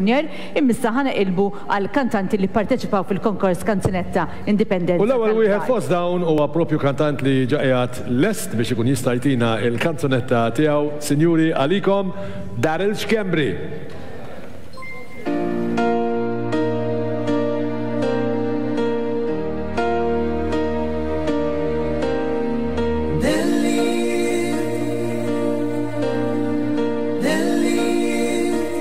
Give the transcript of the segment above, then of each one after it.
Junior, imma issa ħa neqilbu għall-kantanti li pparteċipaw fil-konkors Kanzunetta Indipendenza tal-Lvard. U l-ewwel wieħed fost dawn huwa proprju kantant li ġa qiegħed lest biex ikun jista' jtina l-kanzunetta tiegħu. Sinjuri, għalikom Daryl Schembri!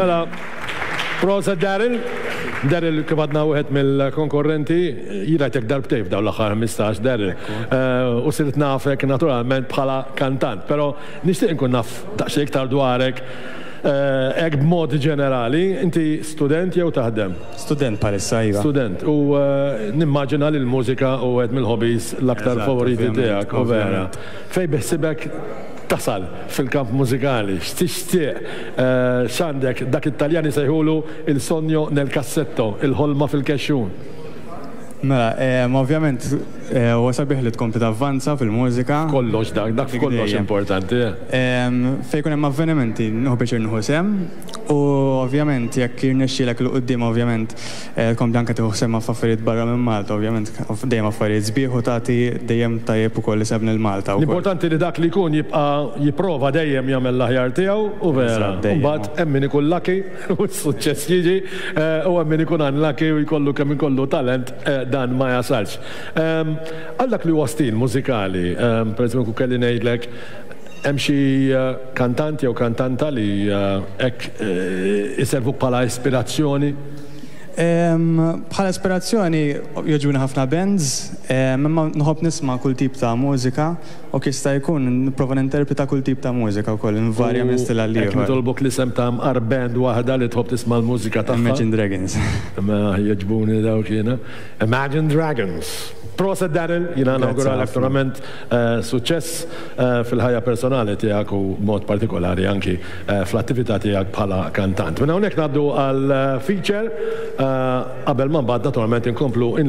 Mela, prosa Darren. Darren kif għadna wieħed mill-konkorrenti, jirajtek darbtej f'daw l-aħħar 15 Darren. Eh, u sirt nafek naturalment bħala kantant, però nixtieq nkun naf daqsxejn iktar dwarek eh, hekk b'mod ġenerali, inti student jew taħdem? Student palissa iva. Student, u eh, nimmaġina li l-mużika u għed mill-hobbies l-aktar favoriti tiegħek, u vera. Fejn beħsiebek tasal fil-kamp mużikali? X'tixtieq? X'għandek? Dak it-Taljan isejħulu Il sogno nel cassetto, Il-ħolma fil-kexxun. Mela, ovvjament huwa sabiħ li tkompli tavvanza fil-mużika. F'kollox dak, dak f'kollox importanti, eh. Fejn ikun hemm avvenimenti nieħu pjaċir nieħu sehem u ovvjament jekk jirnexxielek 'l quddiem ovvjament Tkompli anke tieħu ħsieb ma' f'affarijiet barra minn Malta, ovvjament dejjem affarijiet sbieħ u tagħti dejjem tajjeb ukoll isem lil Malta wkoll. L-importanti li dak li jkun jibqa' jipprova dejjem jagħmel l-aħjar tiegħu u vera. Imbagħad hemm min ikun lucky u s-suċċess jiġi u hemm min ikun unlucky u jkollu kemm ikollu talent dan ma jasalx. Għal dak li huwa stil mużikali, pereżempju kieku kelli ngħidlek hemm xi kantant jew kantanta li hekk iservuk bħala ispirazzjoni? Bħala ispirazzjoni jogħġbuni ħafna bands, imma nħobb nisma' kull tip ta' mużika u kif jista' jkun nipprova ninterpreta kull tip ta' mużika wkoll, invarja minn stil għal ieħor. U hekk nitolbok l-isem ta' mqar band waħda li tħobb tisma' l-mużika tagħha. Imagine Dragons. Imma jogħġbuni dawk jiena. Imagine Dragons. Proset Daryl, jiena nawguralek verament suċċess fil-ħajja personali tiegħek u b'mod partikolari anki fl-attività tiegħek bħala kantant. Minn hawnhekk ngħaddu għal feature qabel ma mbagħad naturalment inkomplu in